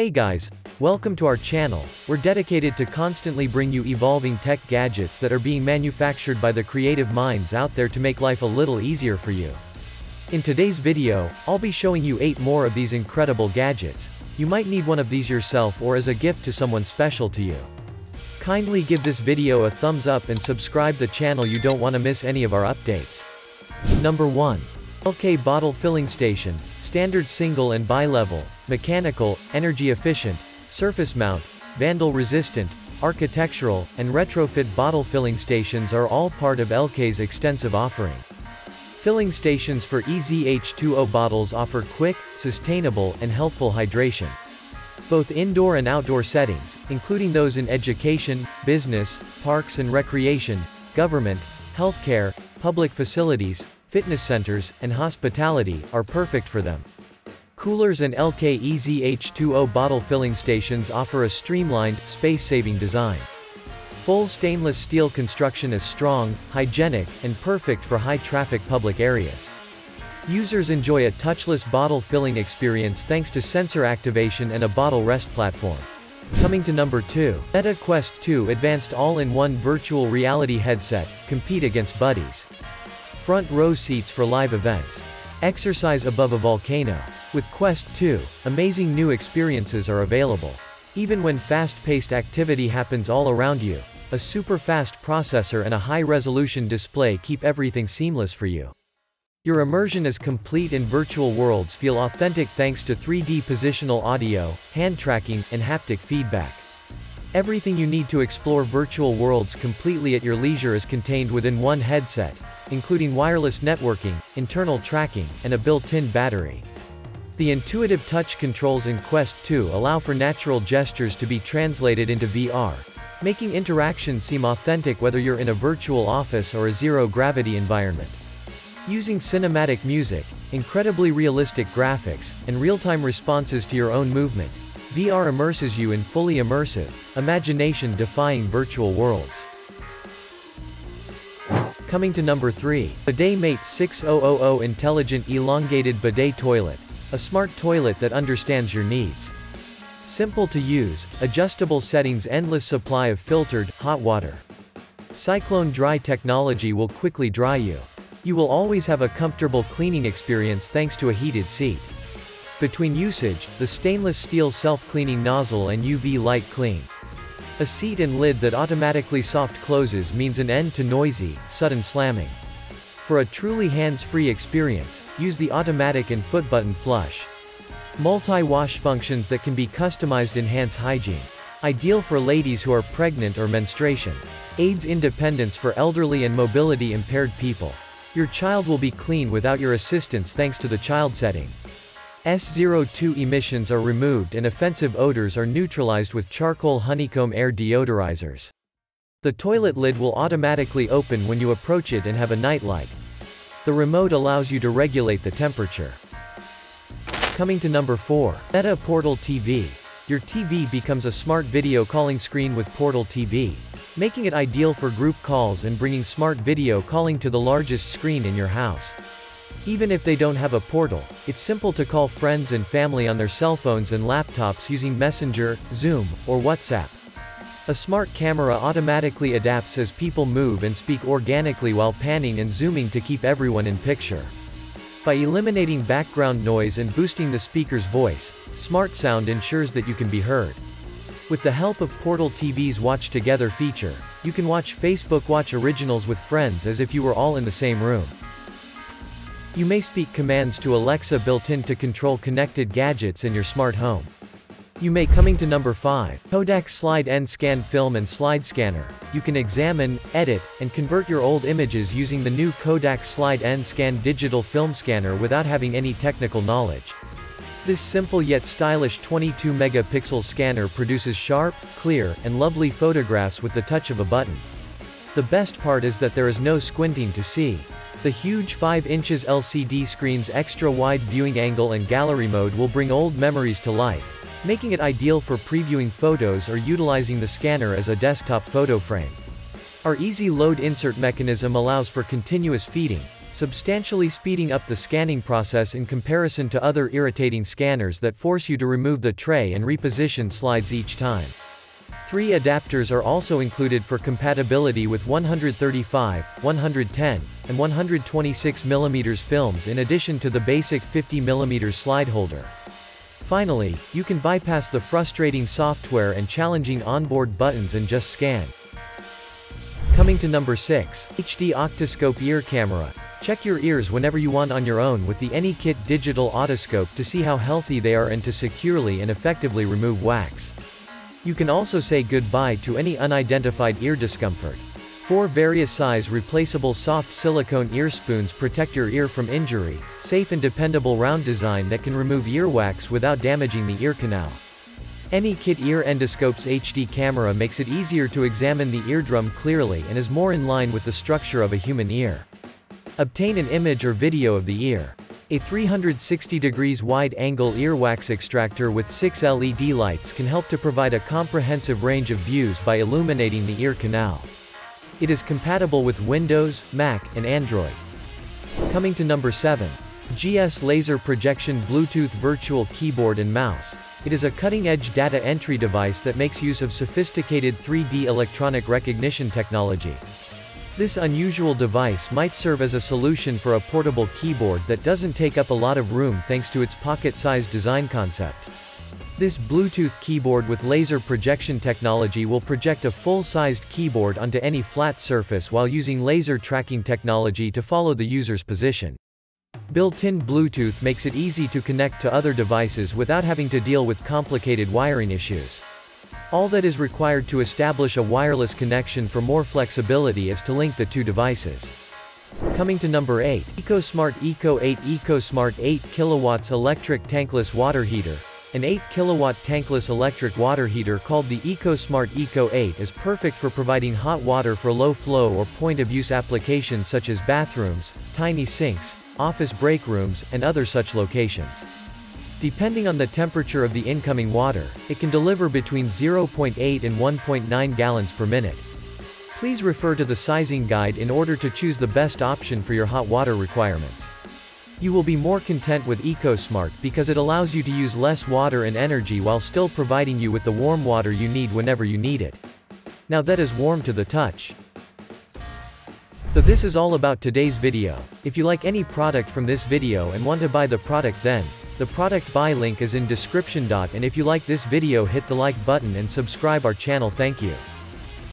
Hey guys, welcome to our channel, we're dedicated to constantly bring you evolving tech gadgets that are being manufactured by the creative minds out there to make life a little easier for you. In today's video, I'll be showing you 8 more of these incredible gadgets. You might need one of these yourself or as a gift to someone special to you. Kindly give this video a thumbs up and subscribe the channel you don't want to miss any of our updates. Number 1. Elkay Bottle Filling Station, standard single and bi-level, mechanical, energy efficient, surface mount, vandal resistant, architectural, and retrofit bottle filling stations are all part of Elkay's extensive offering. Filling stations for EZH2O bottles offer quick, sustainable, and healthful hydration. Both indoor and outdoor settings, including those in education, business, parks and recreation, government, healthcare, public facilities, fitness centers, and hospitality, are perfect for them. Coolers and Elkay EZH2O bottle filling stations offer a streamlined, space-saving design. Full stainless steel construction is strong, hygienic, and perfect for high-traffic public areas. Users enjoy a touchless bottle filling experience thanks to sensor activation and a bottle rest platform. Coming to number 2, Meta Quest 2 Advanced All-in-One Virtual Reality Headset, compete against buddies. Front row seats for live events. Exercise above a volcano. With Quest 2, amazing new experiences are available. Even when fast-paced activity happens all around you, a super fast processor and a high-resolution display keep everything seamless for you. Your immersion is complete and virtual worlds feel authentic thanks to 3D positional audio, hand tracking, and haptic feedback. Everything you need to explore virtual worlds completely at your leisure is contained within one headset, including wireless networking, internal tracking, and a built-in battery. The intuitive touch controls in Quest 2 allow for natural gestures to be translated into VR, making interaction seem authentic whether you're in a virtual office or a zero-gravity environment. Using cinematic music, incredibly realistic graphics, and real-time responses to your own movement, VR immerses you in fully immersive, imagination-defying virtual worlds. Coming to number 3, BidetMate 6000 Intelligent Elongated Bidet Toilet, a smart toilet that understands your needs. Simple to use, adjustable settings endless supply of filtered, hot water. Cyclone Dry technology will quickly dry you. You will always have a comfortable cleaning experience thanks to a heated seat. Between usage, the stainless steel self-cleaning nozzle and UV light clean. A seat and lid that automatically soft closes means an end to noisy, sudden slamming. For a truly hands-free experience, use the automatic and foot button flush. Multi-wash functions that can be customized enhance hygiene. Ideal for ladies who are pregnant or menstruation. Aids independence for elderly and mobility impaired people. Your child will be clean without your assistance thanks to the child setting. SO2 emissions are removed and offensive odors are neutralized with charcoal honeycomb air deodorizers. The toilet lid will automatically open when you approach it and have a night light. The remote allows you to regulate the temperature. Coming to number 4, Meta Portal TV. Your TV becomes a smart video calling screen with Portal TV, making it ideal for group calls and bringing smart video calling to the largest screen in your house. Even if they don't have a portal, it's simple to call friends and family on their cell phones and laptops using Messenger, Zoom, or WhatsApp. A smart camera automatically adapts as people move and speak organically while panning and zooming to keep everyone in picture. By eliminating background noise and boosting the speaker's voice, Smart Sound ensures that you can be heard. With the help of Portal TV's Watch Together feature, you can watch Facebook Watch Originals with friends as if you were all in the same room. You may speak commands to Alexa built in to control connected gadgets in your smart home. You may coming to number 5, Kodak Slide N Scan Film and Slide Scanner. You can examine, edit, and convert your old images using the new Kodak Slide N Scan digital film scanner without having any technical knowledge. This simple yet stylish 22 megapixel scanner produces sharp, clear, and lovely photographs with the touch of a button. The best part is that there is no squinting to see. The huge 5 inches LCD screen's extra wide viewing angle and gallery mode will bring old memories to life, making it ideal for previewing photos or utilizing the scanner as a desktop photo frame. Our easy load insert mechanism allows for continuous feeding, substantially speeding up the scanning process in comparison to other irritating scanners that force you to remove the tray and reposition slides each time. Three adapters are also included for compatibility with 135, 110, and 126mm films in addition to the basic 50mm slide holder. Finally, you can bypass the frustrating software and challenging onboard buttons and just scan. Coming to number 6, HD Octoscope Ear Camera. Check your ears whenever you want on your own with the AnyKit digital otoscope to see how healthy they are and to securely and effectively remove wax. You can also say goodbye to any unidentified ear discomfort. Four various size replaceable soft silicone ear spoons protect your ear from injury, safe and dependable round design that can remove earwax without damaging the ear canal. AnyKit Ear Endoscope's HD camera makes it easier to examine the eardrum clearly and is more in line with the structure of a human ear. Obtain an image or video of the ear. A 360 degrees wide-angle earwax extractor with 6 LED lights can help to provide a comprehensive range of views by illuminating the ear canal. It is compatible with Windows, Mac, and Android. Coming to number 7. GS Laser Projection Bluetooth Virtual Keyboard and Mouse. It is a cutting-edge data entry device that makes use of sophisticated 3D electronic recognition technology. This unusual device might serve as a solution for a portable keyboard that doesn't take up a lot of room thanks to its pocket-sized design concept. This Bluetooth keyboard with laser projection technology will project a full-sized keyboard onto any flat surface while using laser tracking technology to follow the user's position. Built-in Bluetooth makes it easy to connect to other devices without having to deal with complicated wiring issues. All that is required to establish a wireless connection for more flexibility is to link the two devices. Coming to number 8, EcoSmart Eco 8 EcoSmart 8 kilowatts electric tankless water heater. An 8 kilowatt tankless electric water heater called the EcoSmart Eco 8 is perfect for providing hot water for low flow or point of use applications such as bathrooms, tiny sinks, office break rooms, and other such locations. Depending on the temperature of the incoming water, it can deliver between 0.8 and 1.9 gallons per minute. Please refer to the sizing guide in order to choose the best option for your hot water requirements. You will be more content with EcoSmart because it allows you to use less water and energy while still providing you with the warm water you need whenever you need it. Now that is warm to the touch. So this is all about today's video. If you like any product from this video and want to buy the product then, the product buy link is in description. Dot and if you like this video hit the like button and subscribe our channel thank you.